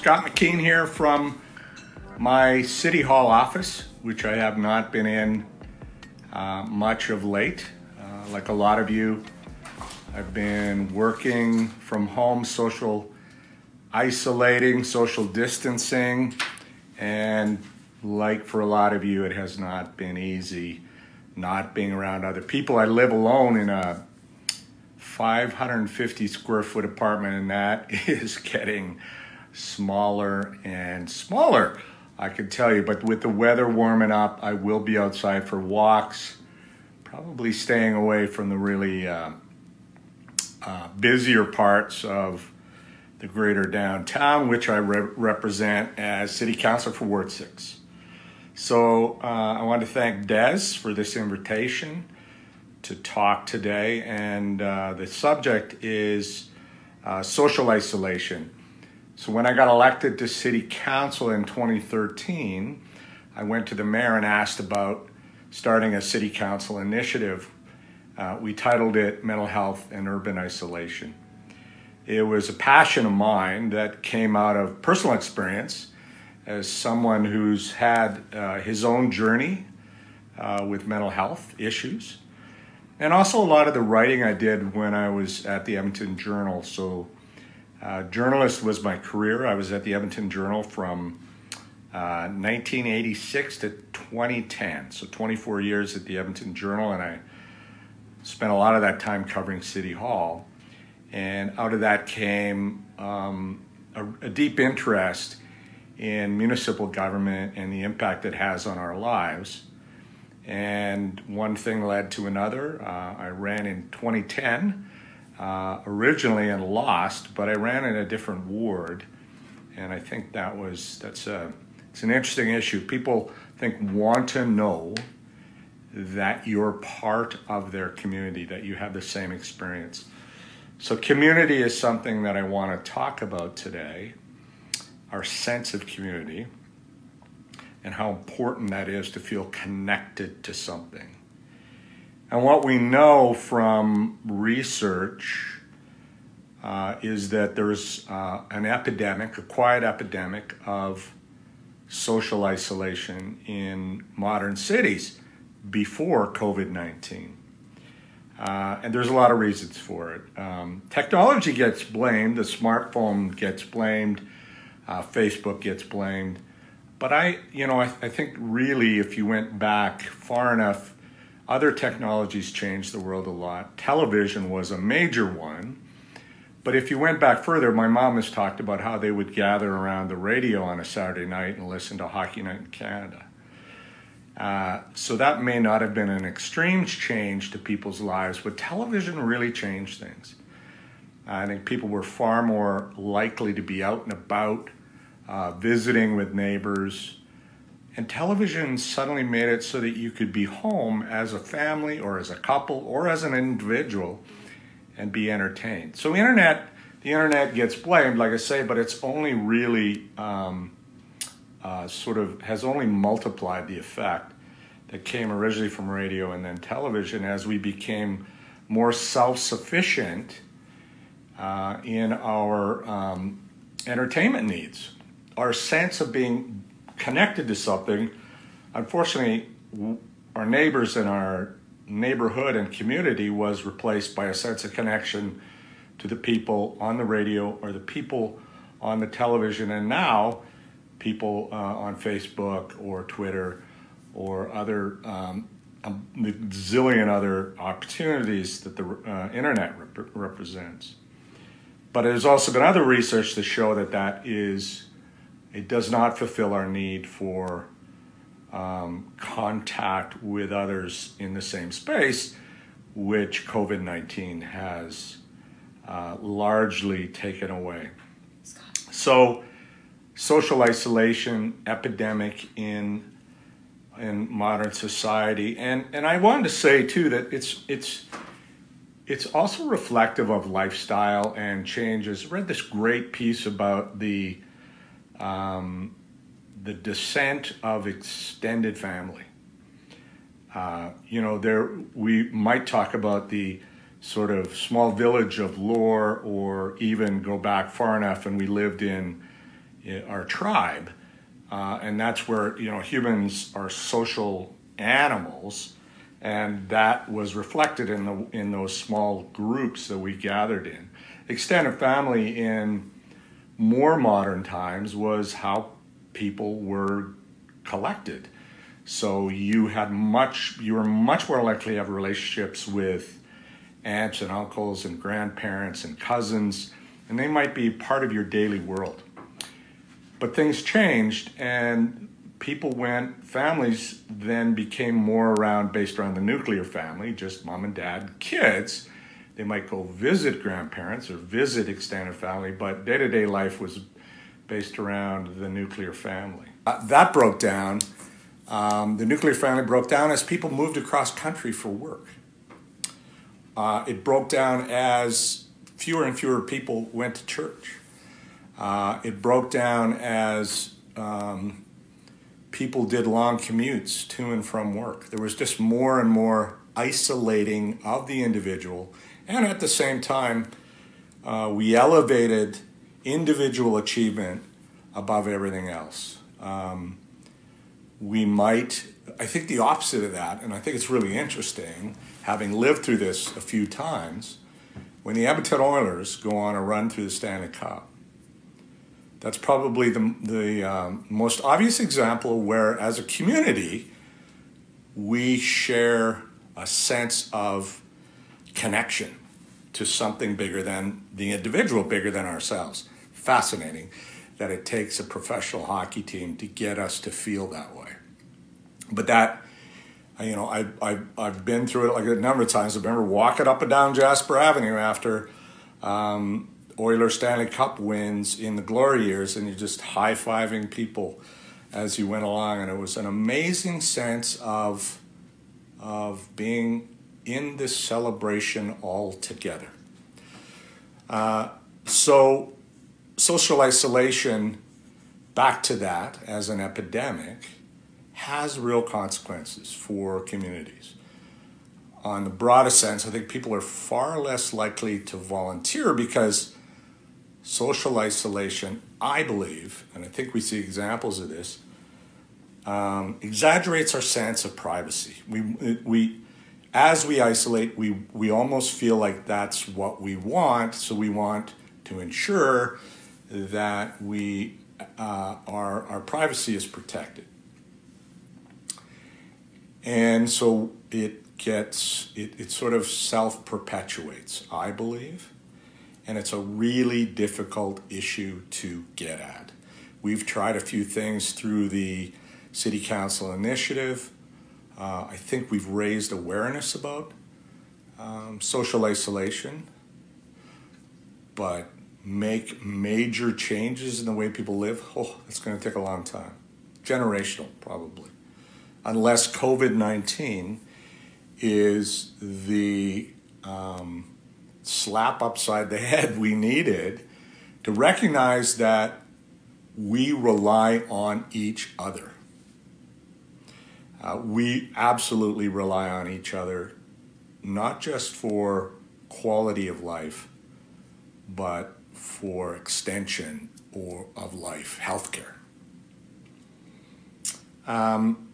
Scott McKeen here from my City Hall office, which I have not been in uh, much of late. Uh, like a lot of you, I've been working from home, social isolating, social distancing, and like for a lot of you, it has not been easy not being around other people. I live alone in a 550 square foot apartment, and that is getting smaller and smaller. I can tell you, but with the weather warming up, I will be outside for walks, probably staying away from the really uh, uh, busier parts of the greater downtown, which I re- represent as City Council for Ward 6. So uh, I want to thank Des for this invitation to talk today, and uh, the subject is uh, social isolation. So when I got elected to City Council in 2013, I went to the mayor and asked about starting a City Council initiative. Uh, we titled it Mental Health and Urban Isolation. It was a passion of mine that came out of personal experience as someone who's had uh, his own journey uh, with mental health issues, and also a lot of the writing I did when I was at the Edmonton Journal. So, uh, journalist was my career. I was at the Edmonton Journal from 1986 uh, to 2010, so 24 years at the Edmonton Journal, and I spent a lot of that time covering City Hall. And out of that came um, a, a deep interest in municipal government and the impact it has on our lives. And one thing led to another. Uh, I ran in 2010 uh, originally and lost, but I ran in a different ward, and I think that was that's a it's an interesting issue. People think want to know that you're part of their community, that you have the same experience. So community is something that I want to talk about today our sense of community and how important that is to feel connected to something. And what we know from research uh, is that there's uh, an epidemic, a quiet epidemic of social isolation in modern cities before COVID 19. Uh, and there's a lot of reasons for it. Um, technology gets blamed, the smartphone gets blamed, uh, Facebook gets blamed. But I, you know, I, I think really if you went back far enough, other technologies changed the world a lot. Television was a major one. But if you went back further, my mom has talked about how they would gather around the radio on a Saturday night and listen to Hockey Night in Canada. Uh, so that may not have been an extreme change to people's lives, but television really changed things. I think people were far more likely to be out and about, uh, visiting with neighbors. And television suddenly made it so that you could be home as a family or as a couple or as an individual and be entertained. So, internet, the internet gets blamed, like I say, but it's only really um, uh, sort of has only multiplied the effect that came originally from radio and then television as we became more self sufficient uh, in our um, entertainment needs our sense of being connected to something, unfortunately, our neighbors in our neighborhood and community was replaced by a sense of connection to the people on the radio or the people on the television, and now people uh, on Facebook or Twitter or other um, a zillion other opportunities that the uh, internet rep- represents. But there's also been other research to show that that is it does not fulfill our need for um, contact with others in the same space, which COVID 19 has uh, largely taken away. So, social isolation, epidemic in in modern society, and and I wanted to say too that it's it's it's also reflective of lifestyle and changes. I read this great piece about the um, the descent of extended family. Uh, you know, there we might talk about the sort of small village of Lore, or even go back far enough, and we lived in our tribe, uh, and that's where you know humans are social animals, and that was reflected in the in those small groups that we gathered in. Extended family in more modern times was how people were collected. So you had much, you were much more likely to have relationships with aunts and uncles and grandparents and cousins, and they might be part of your daily world. But things changed, and people went, families then became more around based around the nuclear family, just mom and dad, kids. They might go visit grandparents or visit extended family, but day to day life was based around the nuclear family. Uh, that broke down. Um, the nuclear family broke down as people moved across country for work. Uh, it broke down as fewer and fewer people went to church. Uh, it broke down as um, people did long commutes to and from work. There was just more and more isolating of the individual, and at the same time, uh, we elevated individual achievement above everything else. Um, we might, I think the opposite of that, and I think it's really interesting, having lived through this a few times, when the Edmonton Oilers go on a run through the Stanley Cup, that's probably the, the um, most obvious example where, as a community, we share a sense of connection to something bigger than the individual, bigger than ourselves. Fascinating that it takes a professional hockey team to get us to feel that way. But that, you know, I, I, I've been through it like a number of times. I remember walking up and down Jasper Avenue after um, Oilers Stanley Cup wins in the glory years, and you're just high fiving people as you went along, and it was an amazing sense of of being in this celebration all together. Uh, so, social isolation, back to that as an epidemic, has real consequences for communities. On the broadest sense, I think people are far less likely to volunteer because social isolation, I believe, and I think we see examples of this, um, exaggerates our sense of privacy. We, we, as we isolate, we, we almost feel like that's what we want, so we want to ensure that we, uh, our, our privacy is protected. And so it gets, it, it sort of self perpetuates, I believe and it's a really difficult issue to get at. We've tried a few things through the City Council initiative. Uh, I think we've raised awareness about um, social isolation, but make major changes in the way people live, oh, it's going to take a long time. Generational, probably. Unless COVID 19 is the um, slap upside the head we needed to recognize that we rely on each other. Uh, we absolutely rely on each other, not just for quality of life, but for extension or of life, healthcare. Um,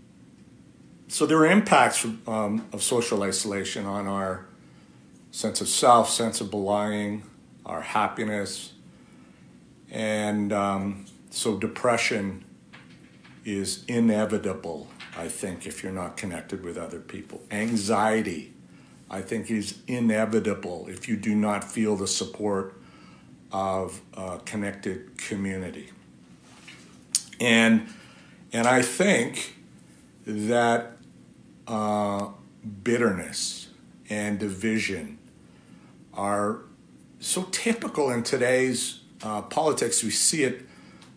so there are impacts um, of social isolation on our sense of self, sense of belonging, our happiness. And um, so depression is inevitable, I think, if you're not connected with other people. Anxiety, I think, is inevitable if you do not feel the support of a connected community. And, and I think that uh, bitterness and division are so typical in today's uh, politics. We see it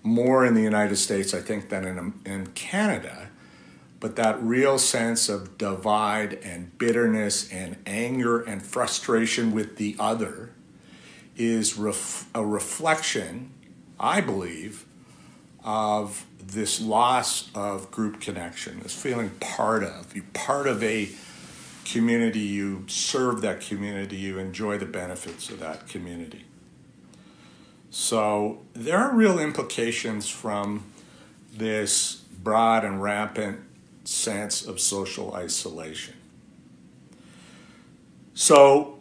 more in the United States, I think, than in, in Canada. But that real sense of divide and bitterness and anger and frustration with the other is ref- a reflection, I believe, of this loss of group connection, this feeling part of, you part of a community, you serve that community, you enjoy the benefits of that community. So there are real implications from this broad and rampant sense of social isolation. So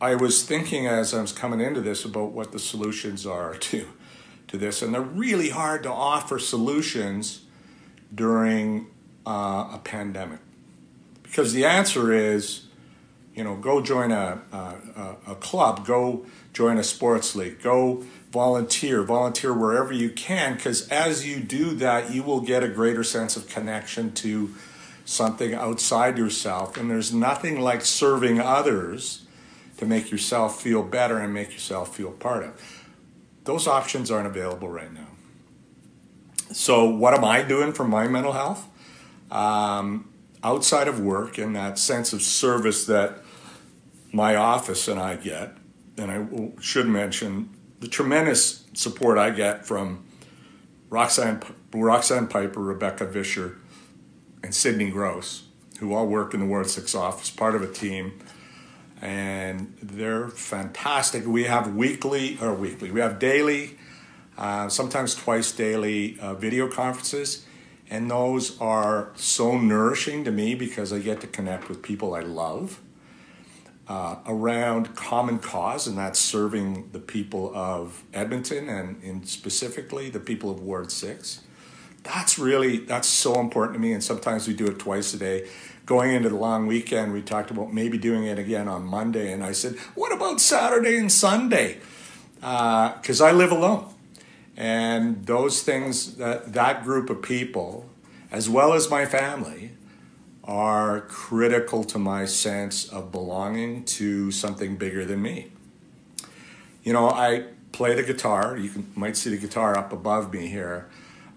I was thinking as I was coming into this about what the solutions are to, to this, and they're really hard to offer solutions during uh, a pandemic. Because the answer is, you know, go join a, a, a club, go join a sports league, go volunteer, volunteer wherever you can, because as you do that, you will get a greater sense of connection to something outside yourself. And there's nothing like serving others to make yourself feel better and make yourself feel part of. Those options aren't available right now. So, what am I doing for my mental health? Um, outside of work and that sense of service that my office and I get, and I should mention the tremendous support I get from Roxanne, Roxanne Piper, Rebecca Vischer, and Sydney Gross, who all work in the Ward 6 office, part of a team. And they're fantastic. We have weekly, or weekly, we have daily, uh, sometimes twice daily uh, video conferences. And those are so nourishing to me because I get to connect with people I love uh, around common cause, and that's serving the people of Edmonton and specifically the people of Ward 6. That's really, that's so important to me, and sometimes we do it twice a day. Going into the long weekend, we talked about maybe doing it again on Monday, and I said, what about Saturday and Sunday? Because uh, I live alone. And those things, that, that group of people, as well as my family, are critical to my sense of belonging to something bigger than me. You know, I play the guitar. You can, might see the guitar up above me here.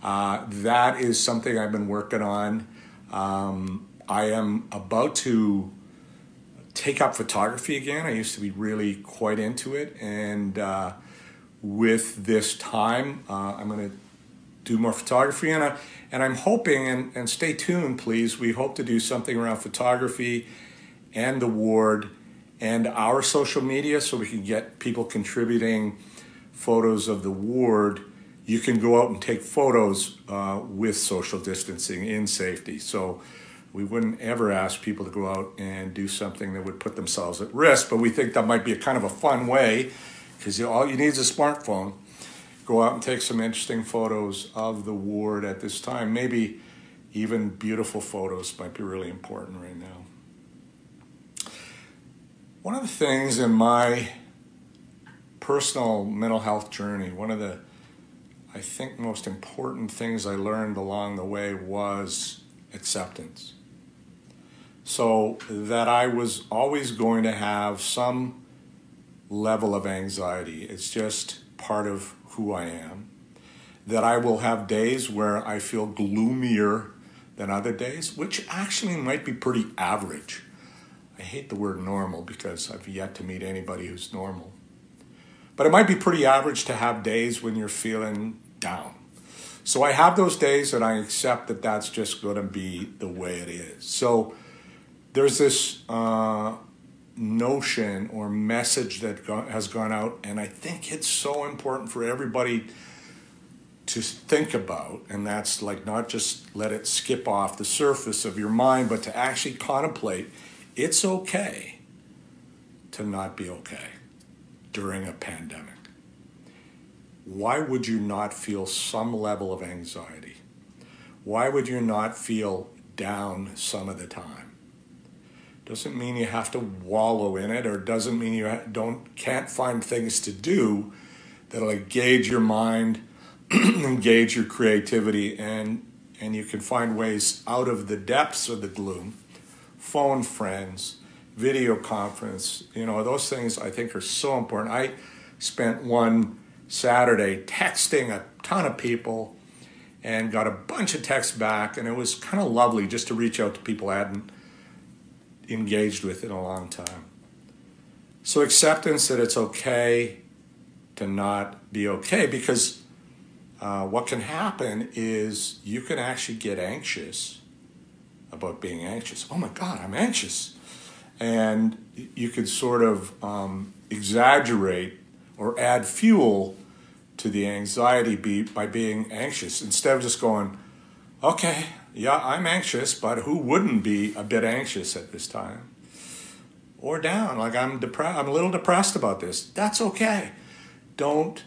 Uh, that is something I've been working on. Um, I am about to take up photography again. I used to be really quite into it, and uh, with this time, uh, I'm going to do more photography, and I, and I'm hoping, and, and stay tuned, please. We hope to do something around photography and the ward and our social media so we can get people contributing photos of the ward. You can go out and take photos uh, with social distancing in safety. So we wouldn't ever ask people to go out and do something that would put themselves at risk, but we think that might be a kind of a fun way because all you need is a smartphone go out and take some interesting photos of the ward at this time. Maybe even beautiful photos might be really important right now. One of the things in my personal mental health journey, one of the I think most important things I learned along the way was acceptance. So that I was always going to have some level of anxiety. It's just part of who I am, that I will have days where I feel gloomier than other days, which actually might be pretty average. I hate the word normal because I've yet to meet anybody who's normal. But it might be pretty average to have days when you're feeling down. So I have those days and I accept that that's just going to be the way it is. So there's this uh, notion or message that go- has gone out, and I think it's so important for everybody to think about, and that's like not just let it skip off the surface of your mind, but to actually contemplate it's okay to not be okay during a pandemic. Why would you not feel some level of anxiety? Why would you not feel down some of the time? Doesn't mean you have to wallow in it or doesn't mean you don't can't find things to do that'll engage your mind engage your creativity. And and you can find ways out of the depths of the gloom phone friends video conference you know those things i think are so important. I spent one saturday texting a ton of people and got a bunch of texts back and it was kind of lovely just to reach out to people i hadn't engaged with in a long time. So acceptance that it's okay to not be okay because uh, what can happen is you can actually get anxious about being anxious. Oh my God, I'm anxious. And you could sort of um, exaggerate or add fuel to the anxiety be by being anxious instead of just going, okay, yeah, I'm anxious, but who wouldn't be a bit anxious at this time? Or down, like I'm depressed, I'm a little depressed about this. That's okay. Don't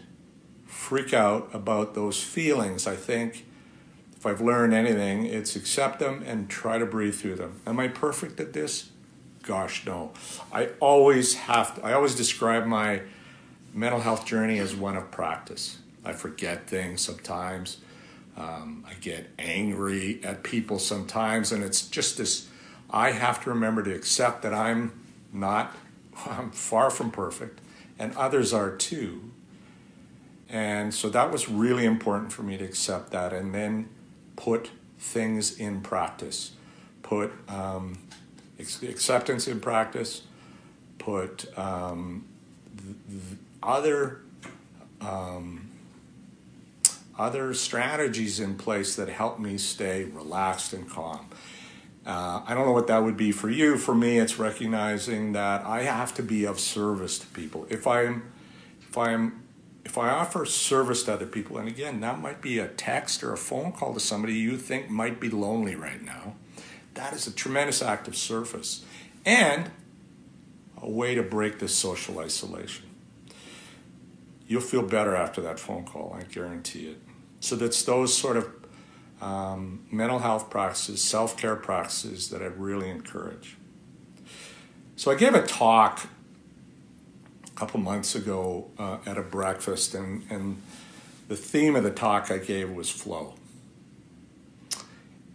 freak out about those feelings. I think if I've learned anything, it's accept them and try to breathe through them. Am I perfect at this? Gosh, no. I always have to, I always describe my mental health journey as one of practice. I forget things sometimes. Um, I get angry at people sometimes, and it's just this I have to remember to accept that I'm not, I'm far from perfect, and others are too. And so that was really important for me to accept that and then put things in practice. Put um, acceptance in practice, put um, other um, other strategies in place that help me stay relaxed and calm. Uh, I don't know what that would be for you. For me, it's recognizing that I have to be of service to people. If I'm, if I'm, if I offer service to other people, and again, that might be a text or a phone call to somebody you think might be lonely right now. That is a tremendous act of service, and a way to break this social isolation. You'll feel better after that phone call. I guarantee it. So that's those sort of um, mental health practices, self care practices that I really encourage. So I gave a talk a couple months ago uh, at a breakfast, and, and the theme of the talk I gave was flow.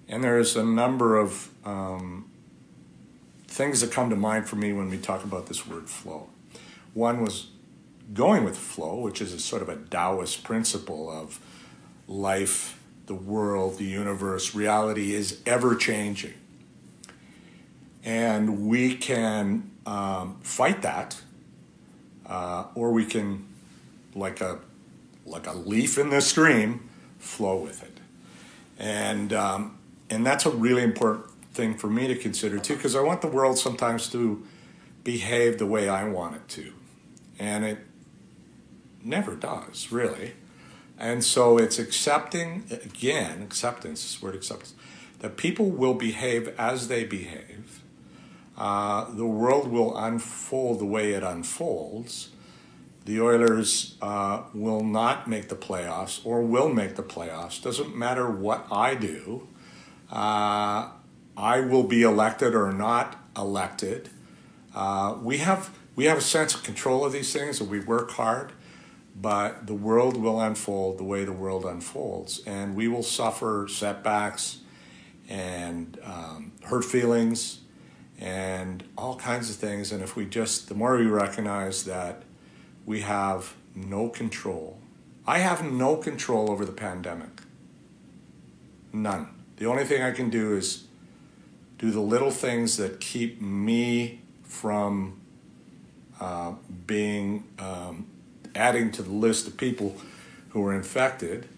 And there's a number of um, things that come to mind for me when we talk about this word flow. One was going with flow, which is a sort of a Taoist principle of life the world, the universe, reality is ever changing. And we can um, fight that, uh, or we can, like a, like a leaf in the stream, flow with it. And, um, and that's a really important thing for me to consider too, because I want the world sometimes to behave the way I want it to. And it never does, really. And so it's accepting, again, acceptance, this word acceptance, that people will behave as they behave. Uh, the world will unfold the way it unfolds. The Oilers uh, will not make the playoffs or will make the playoffs. Doesn't matter what I do. Uh, I will be elected or not elected. Uh, we have we have a sense of control of these things, and we work hard but the world will unfold the way the world unfolds, and we will suffer setbacks and um, hurt feelings and all kinds of things. And if we just, the more we recognize that we have no control, I have no control over the pandemic. None. The only thing I can do is do the little things that keep me from uh, being um, adding to the list of people who are infected,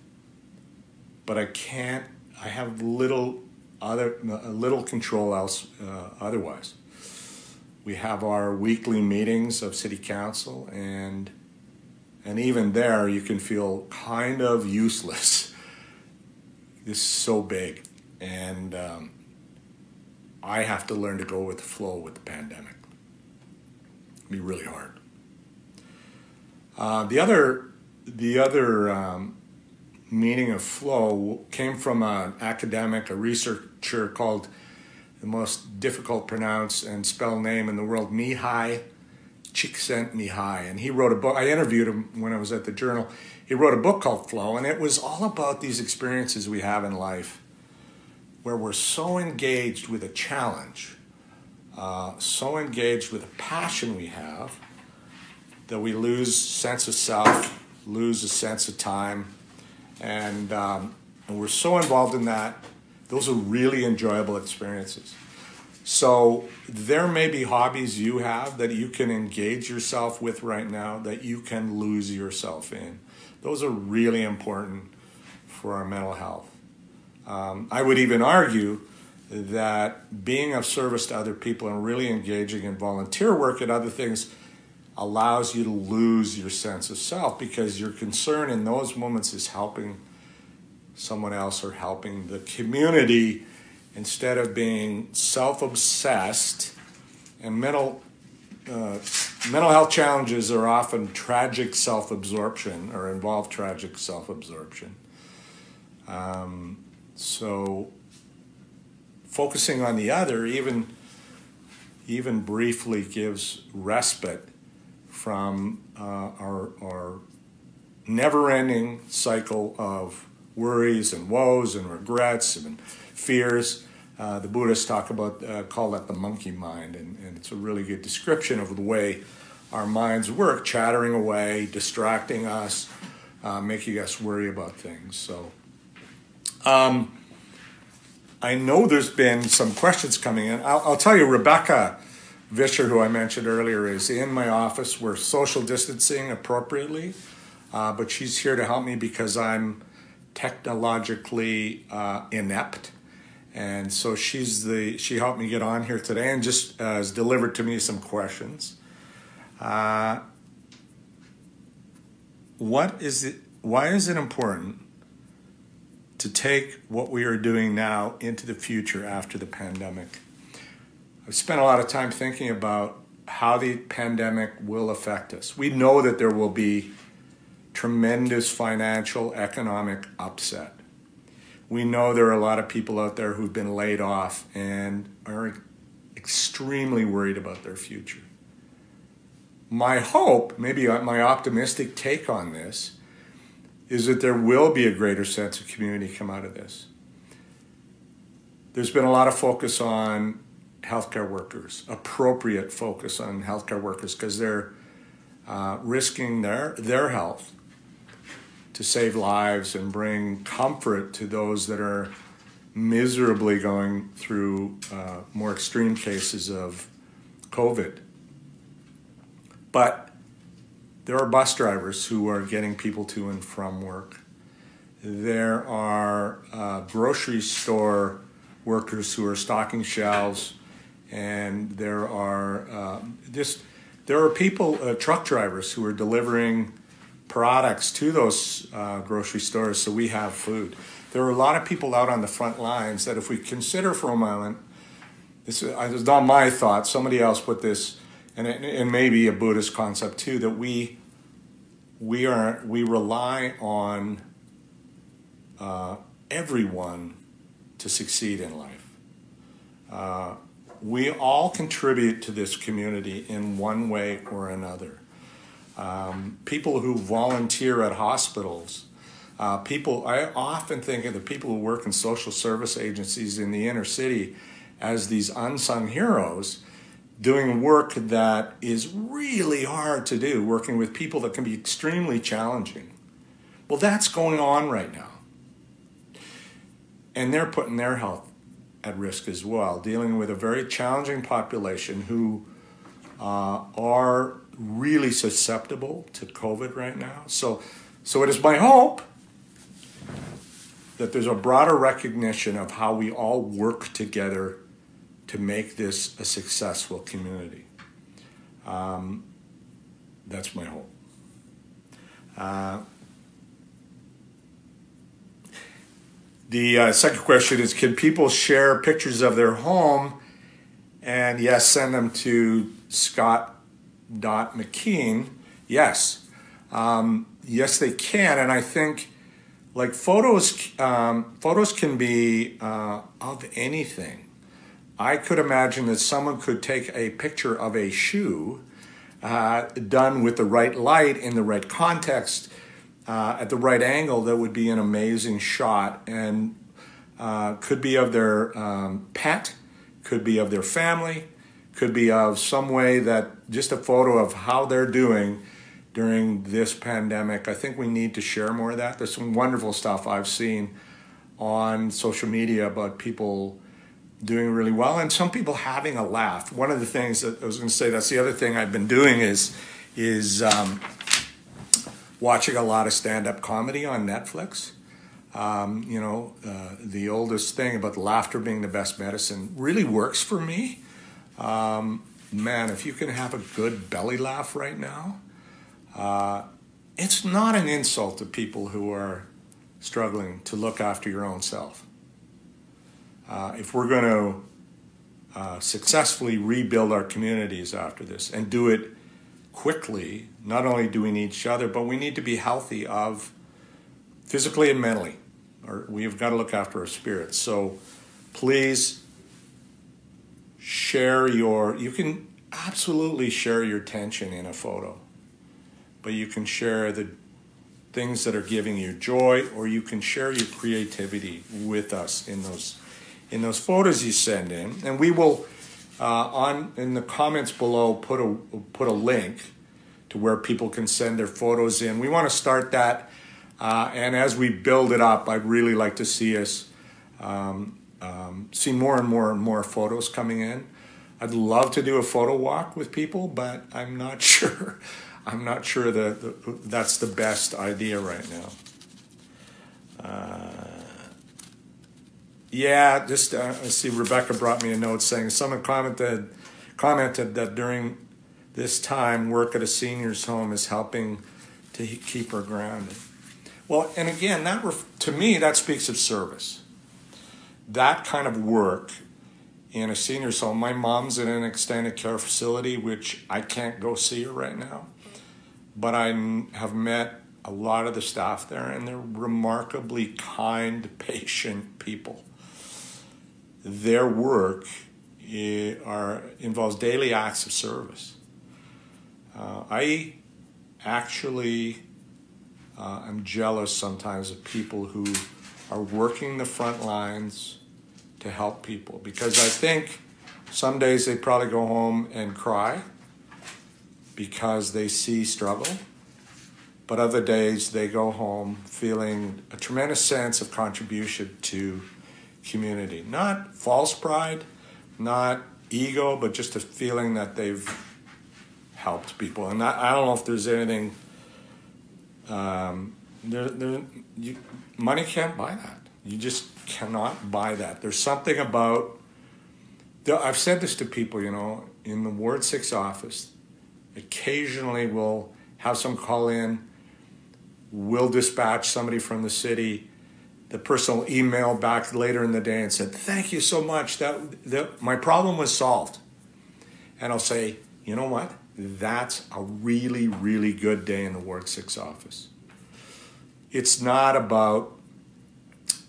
but I can't. I have little other little control else uh, otherwise. We have our weekly meetings of city council, and and even there, you can feel kind of useless. this is so big, and um, I have to learn to go with the flow with the pandemic. It'll be really hard. Uh, the other, the other um, meaning of flow came from an academic, a researcher called the most difficult pronounce and spell name in the world, Mihaly Csikszentmihalyi, and he wrote a book. I interviewed him when I was at the Journal. He wrote a book called Flow, and it was all about these experiences we have in life, where we're so engaged with a challenge, uh, so engaged with a passion we have that we lose sense of self, lose a sense of time, and um, and we're so involved in that. Those are really enjoyable experiences. So there may be hobbies you have that you can engage yourself with right now that you can lose yourself in. Those are really important for our mental health. Um, I would even argue that being of service to other people and really engaging in volunteer work and other things allows you to lose your sense of self because your concern in those moments is helping someone else or helping the community instead of being self obsessed and mental. Uh, mental health challenges are often tragic self absorption or involve tragic self absorption. Um, so, focusing on the other, even even briefly, gives respite from uh, our, our never ending cycle of worries and woes and regrets and fears. Uh, the Buddhists talk about, uh, call that the monkey mind, and, and it's a really good description of the way our minds work, chattering away, distracting us, uh, making us worry about things. So, um, I know there's been some questions coming in. I'll, I'll tell you, Rebecca Vischer, who I mentioned earlier, is in my office. We're social distancing appropriately, uh, but she's here to help me because I'm technologically uh, inept. And so she's the she helped me get on here today and just uh, has delivered to me some questions. Uh, what is it? Why is it important to take what we are doing now into the future after the pandemic? I've spent a lot of time thinking about how the pandemic will affect us. We know that there will be tremendous financial, economic upset. We know there are a lot of people out there who've been laid off and are extremely worried about their future. My hope, maybe uh, my optimistic take on this, is that there will be a greater sense of community come out of this. There's been a lot of focus on healthcare workers, appropriate focus on healthcare workers because they're uh, risking their, their health to save lives and bring comfort to those that are miserably going through uh, more extreme cases of COVID. But there are bus drivers who are getting people to and from work. There are uh, grocery store workers who are stocking shelves and there are uh, just there are people, uh, truck drivers, who are delivering products to those uh, grocery stores, so we have food. There are a lot of people out on the front lines that, if we consider for a moment, this is not my thought. Somebody else put this, and it, and maybe a Buddhist concept too, that we we are we rely on uh, everyone to succeed in life. Uh, we all contribute to this community in one way or another. Um, people who volunteer at hospitals, uh, people, I often think of the people who work in social service agencies in the inner city as these unsung heroes doing work that is really hard to do, working with people that can be extremely challenging. Well, that's going on right now. And they're putting their health at risk as well, dealing with a very challenging population who uh, are really susceptible to COVID right now. So, so it is my hope that there's a broader recognition of how we all work together to make this a successful community. Um, that's my hope. Uh, The uh, second question is Can people share pictures of their home? And yes, send them to scott.mckeen. Yes. Um, yes, they can. And I think like photos, um, photos can be uh, of anything. I could imagine that someone could take a picture of a shoe uh, done with the right light in the right context uh, at the right angle that would be an amazing shot and uh, could be of their um, pet, could be of their family, could be of some way that just a photo of how they're doing during this pandemic. I think we need to share more of that. There's some wonderful stuff I've seen on social media about people doing really well and some people having a laugh. One of the things that I was going to say that's the other thing I've been doing is is um, watching a lot of stand-up comedy on Netflix. Um, you know, uh, the oldest thing about laughter being the best medicine really works for me. Um, man, if you can have a good belly laugh right now, uh, it's not an insult to people who are struggling to look after your own self. Uh, if we're going to uh, successfully rebuild our communities after this and do it quickly, not only do we need each other, but we need to be healthy of physically and mentally. Or we've got to look after our spirits. So please share your you can absolutely share your tension in a photo. But you can share the things that are giving you joy or you can share your creativity with us in those in those photos you send in, and we will uh, on in the comments below put a put a link to where people can send their photos in. We want to start that, uh, and as we build it up, I'd really like to see us um, um, see more and more and more photos coming in. I'd love to do a photo walk with people, but I'm not sure. I'm not sure that that's the best idea right now. Uh, yeah, just uh, see. Rebecca brought me a note saying someone commented commented that during this time, work at a senior's home is helping to keep her grounded. Well, and again, that to me that speaks of service. That kind of work in a senior's home. My mom's in an extended care facility, which I can't go see her right now, but I have met a lot of the staff there, and they're remarkably kind, patient people their work eh, are, involves daily acts of service. Uh, I actually uh, am jealous sometimes of people who are working the front lines to help people because I think some days they probably go home and cry because they see struggle, but other days they go home feeling a tremendous sense of contribution to community. Not false pride, not ego, but just a feeling that they've helped people. And I, I don't know if there's anything. Um, there, there, you, money can't buy that. You just cannot buy that. There's something about. I've said this to people, you know, in the Ward Six office. Occasionally, we'll have some call in. We'll dispatch somebody from the city the personal email back later in the day and said, "Thank you so much. That, that my problem was solved." And I'll say, "You know what? That's a really, really good day in the Ward Six office." It's not about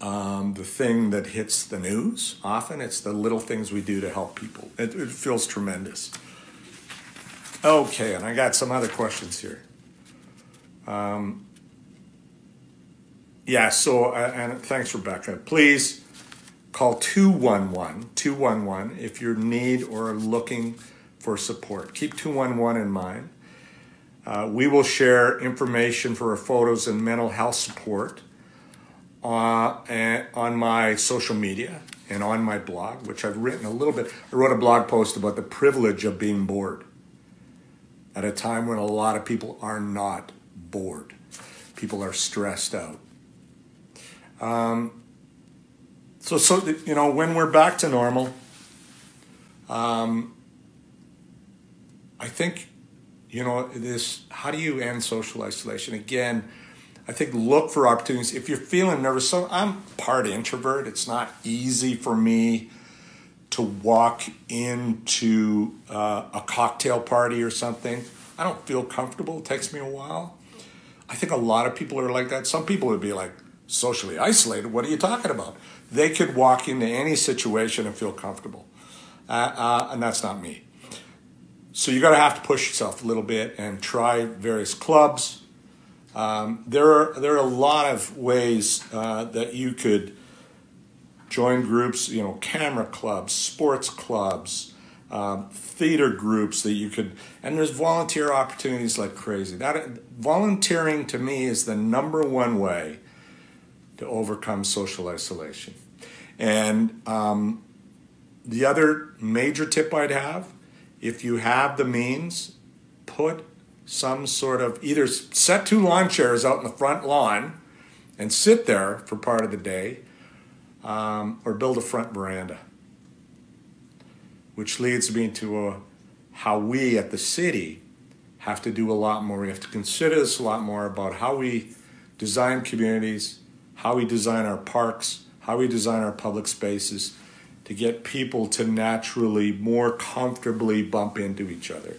um, the thing that hits the news. Often, it's the little things we do to help people. It, it feels tremendous. Okay, and I got some other questions here. Um, yeah, so, uh, and thanks, Rebecca. Please call 211 211 if you're need or are looking for support. Keep 211 in mind. Uh, we will share information for photos and mental health support uh, on my social media and on my blog, which I've written a little bit. I wrote a blog post about the privilege of being bored at a time when a lot of people are not bored. People are stressed out. Um, so, so you know, when we're back to normal, um, I think, you know, this. How do you end social isolation? Again, I think look for opportunities. If you're feeling nervous, so I'm part introvert. It's not easy for me to walk into uh, a cocktail party or something. I don't feel comfortable. It takes me a while. I think a lot of people are like that. Some people would be like, socially isolated. What are you talking about? They could walk into any situation and feel comfortable. Uh, uh, and that's not me. So you got to have to push yourself a little bit and try various clubs. Um, there are there are a lot of ways uh, that you could join groups. You know, camera clubs, sports clubs, um, theater groups that you could, and there's volunteer opportunities like crazy. That volunteering to me is the number one way to overcome social isolation. And um, the other major tip I'd have if you have the means, put some sort of either set two lawn chairs out in the front lawn and sit there for part of the day, um, or build a front veranda. Which leads me to a how we at the city have to do a lot more. We have to consider this a lot more about how we design communities, how we design our parks, how we design our public spaces to get people to naturally more comfortably bump into each other.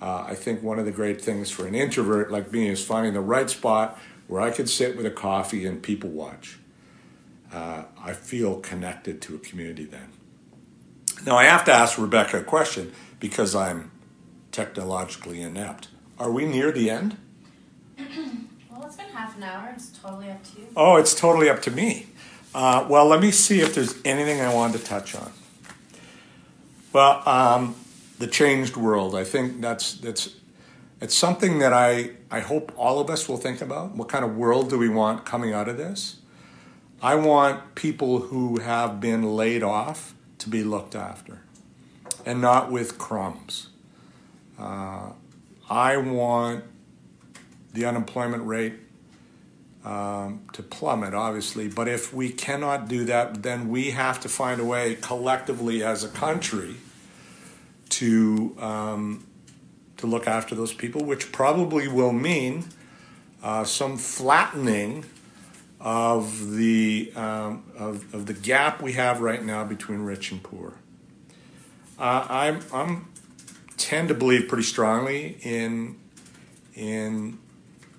Uh, I think one of the great things for an introvert like me is finding the right spot where I can sit with a coffee and people watch. Uh, I feel connected to a community then. Now, I have to ask Rebecca a question because I'm technologically inept. Are we near the end? it's been half an hour. It's totally up to you. Oh, it's totally up to me. Uh, well, let me see if there's anything I wanted to touch on. Well, um, the changed world. I think that's that's it's something that I I hope all of us will think about. What kind of world do we want coming out of this? I want people who have been laid off to be looked after, and not with crumbs. Uh, I want the unemployment rate um, to plummet, obviously. But if we cannot do that, then we have to find a way collectively as a country to um, to look after those people, which probably will mean uh, some flattening of the um, of, of the gap we have right now between rich and poor. Uh, I'm I'm tend to believe pretty strongly in in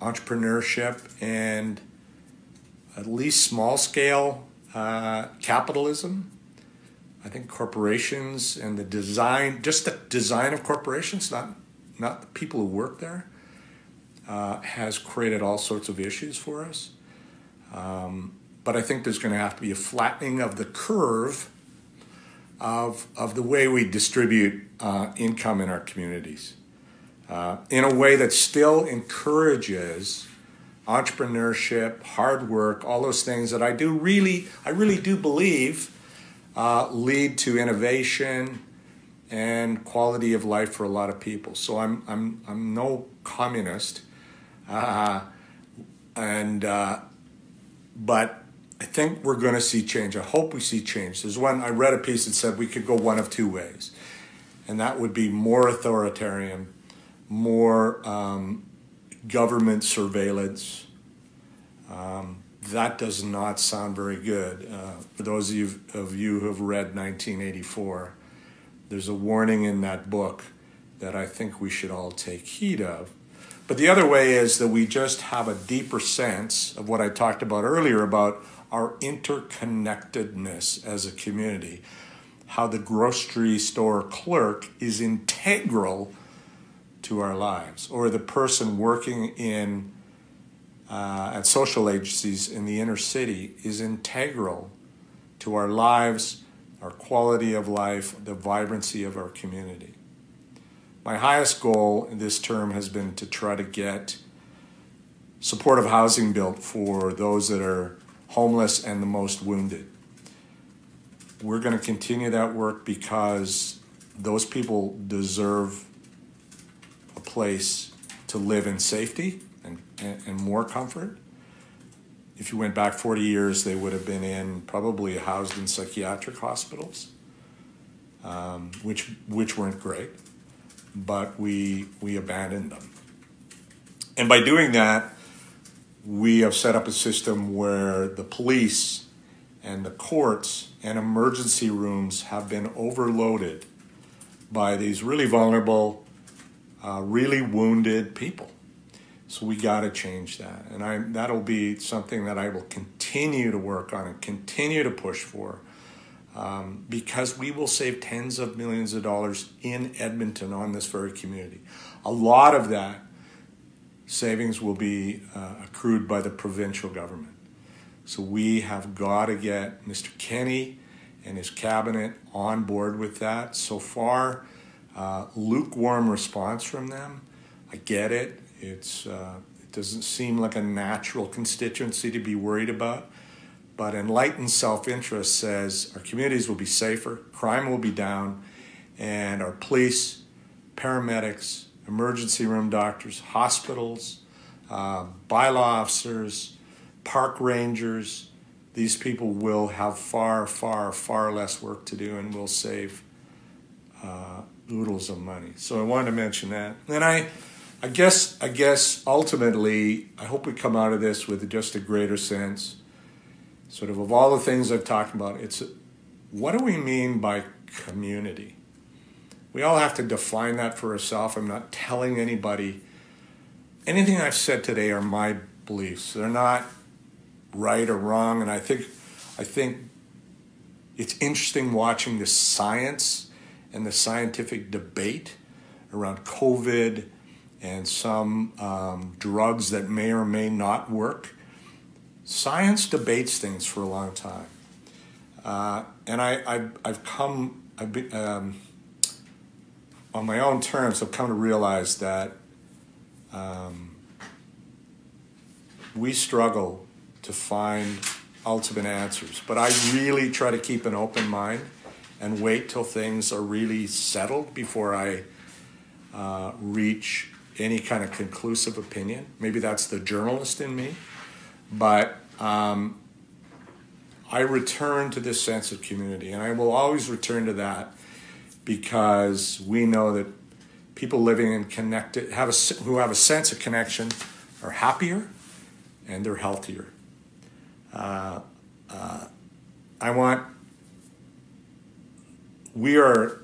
entrepreneurship and at least small scale uh, capitalism. I think corporations and the design, just the design of corporations, not not the people who work there, uh, has created all sorts of issues for us. Um, but I think there's going to have to be a flattening of the curve of, of the way we distribute uh, income in our communities uh, in a way that still encourages entrepreneurship, hard work, all those things that I do really, I really do believe uh, lead to innovation and quality of life for a lot of people. So I'm, I'm, I'm no communist, uh, and uh, but I think we're going to see change. I hope we see change. There's one I read a piece that said we could go one of two ways, and that would be more authoritarian, more um, government surveillance. Um, that does not sound very good. Uh, for those of you, of you who have read 1984, there's a warning in that book that I think we should all take heed of. But the other way is that we just have a deeper sense of what I talked about earlier about our interconnectedness as a community, how the grocery store clerk is integral to our lives, or the person working in uh, at social agencies in the inner city is integral to our lives, our quality of life, the vibrancy of our community. My highest goal in this term has been to try to get supportive housing built for those that are homeless and the most wounded. We're going to continue that work because those people deserve place to live in safety and, and, more comfort. If you went back 40 years, they would have been in probably housed in psychiatric hospitals, um, which, which weren't great, but we, we abandoned them. And by doing that, we have set up a system where the police and the courts and emergency rooms have been overloaded by these really vulnerable, uh, really wounded people. So we got to change that, and I that'll be something that I will continue to work on and continue to push for, um, because we will save tens of millions of dollars in Edmonton on this very community. A lot of that savings will be uh, accrued by the provincial government. So we have got to get Mr. Kenney and his cabinet on board with that. So far, uh, lukewarm response from them. I get it. It's uh, it doesn't seem like a natural constituency to be worried about. But enlightened self-interest says our communities will be safer, crime will be down, and our police, paramedics, emergency room doctors, hospitals, uh, bylaw officers, park rangers. These people will have far, far, far less work to do and will save uh, oodles of money. So I wanted to mention that. And I, I guess, I guess ultimately, I hope we come out of this with just a greater sense, sort of of all the things I've talked about. It's what do we mean by community? We all have to define that for ourselves. I'm not telling anybody. Anything I've said today are my beliefs. They're not right or wrong, and I think, I think it's interesting watching the science and the scientific debate around COVID and some um, drugs that may or may not work. Science debates things for a long time. Uh, and I, I, I've come, I've been, um, on my own terms, I've come to realize that um, we struggle to find ultimate answers. But I really try to keep an open mind and wait till things are really settled before I uh, reach any kind of conclusive opinion. Maybe that's the journalist in me, but um, I return to this sense of community, and I will always return to that because we know that people living and connected have a, who have a sense of connection are happier and they're healthier. Uh, uh, I want we are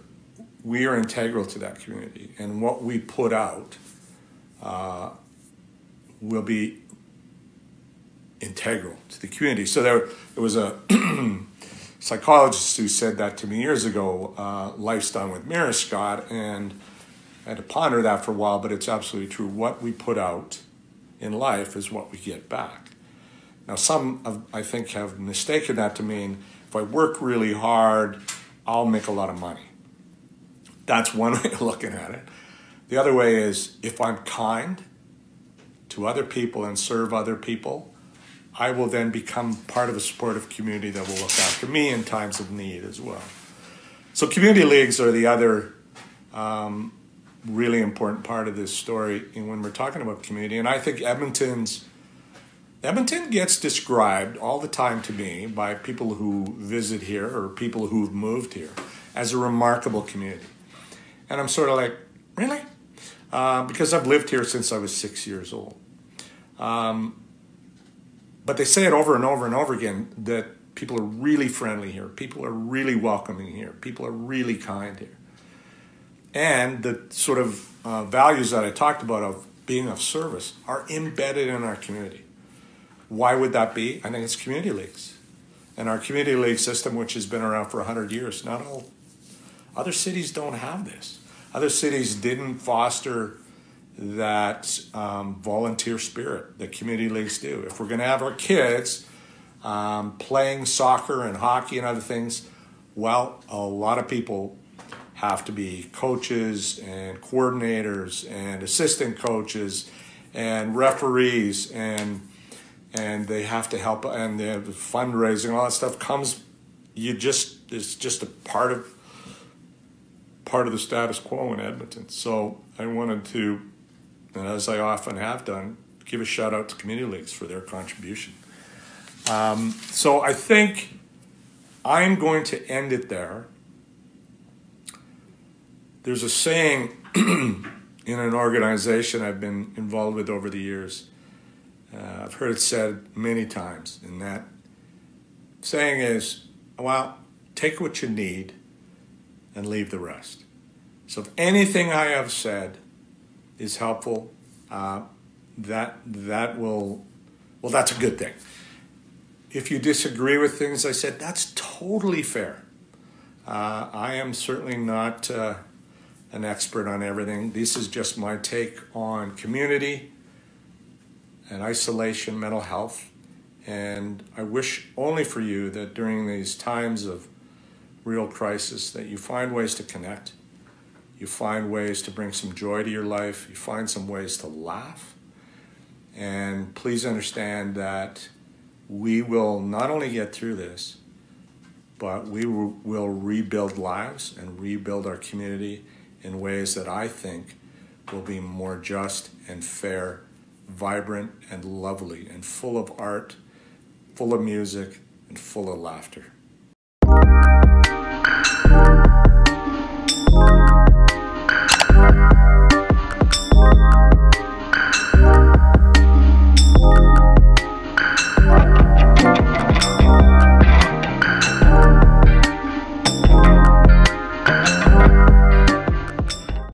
we are integral to that community, and what we put out uh, will be integral to the community. So there, there was a psychologist who said that to me years ago. Uh, Life's with mirror, Scott, and I had to ponder that for a while. But it's absolutely true. What we put out in life is what we get back. Now, some of, I think have mistaken that to mean if I work really hard, I'll make a lot of money. That's one way of looking at it. The other way is if I'm kind to other people and serve other people, I will then become part of a supportive community that will look after me in times of need as well. So, community leagues are the other um, really important part of this story when we're talking about community. And I think Edmonton's Edmonton gets described all the time to me by people who visit here or people who've moved here as a remarkable community. And I'm sort of like, really? Uh, because I've lived here since I was six years old. Um, but they say it over and over and over again that people are really friendly here, people are really welcoming here, people are really kind here. And the sort of uh, values that I talked about of being of service are embedded in our community. Why would that be? I think it's community leagues. And our community league system, which has been around for 100 years, not all other cities don't have this. Other cities didn't foster that um, volunteer spirit that community leagues do. If we're going to have our kids um, playing soccer and hockey and other things, well, a lot of people have to be coaches and coordinators and assistant coaches and referees and and they have to help and the fundraising all that stuff comes you just it's just a part of part of the status quo in edmonton. So i wanted to and as i often have done give a shout out to community leagues for their contribution. Um, so i think i'm going to end it there. There's a saying in an organization i've been involved with over the years uh, I've heard it said many times, and that saying is, well, take what you need and leave the rest. So if anything I have said is helpful, uh, that that will, well, that's a good thing. If you disagree with things I said, that's totally fair. Uh, I am certainly not uh, an expert on everything. This is just my take on community and isolation, mental health. And I wish only for you that during these times of real crisis that you find ways to connect, you find ways to bring some joy to your life, you find some ways to laugh. And please understand that we will not only get through this, but we will rebuild lives and rebuild our community in ways that I think will be more just and fair vibrant and lovely and full of art, full of music, and full of laughter.